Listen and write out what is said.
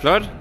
Flot.